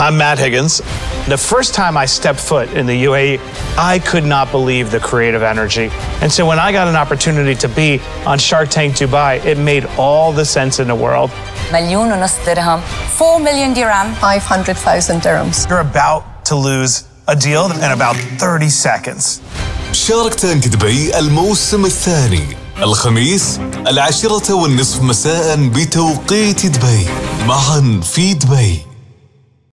I'm Matt Higgins. The first time I stepped foot in the UAE, I could not believe the creative energy. And so when I got an opportunity to be on Shark Tank Dubai, it made all the sense in the world. مليون ونص dirham, 4 million dirham 500,000 dirhams. You're about to lose a deal in about 30 seconds. شارك تانك دبي الموسم الثاني الخميس العاشرة والنصف مساء بتوقيت دبي معا في دبي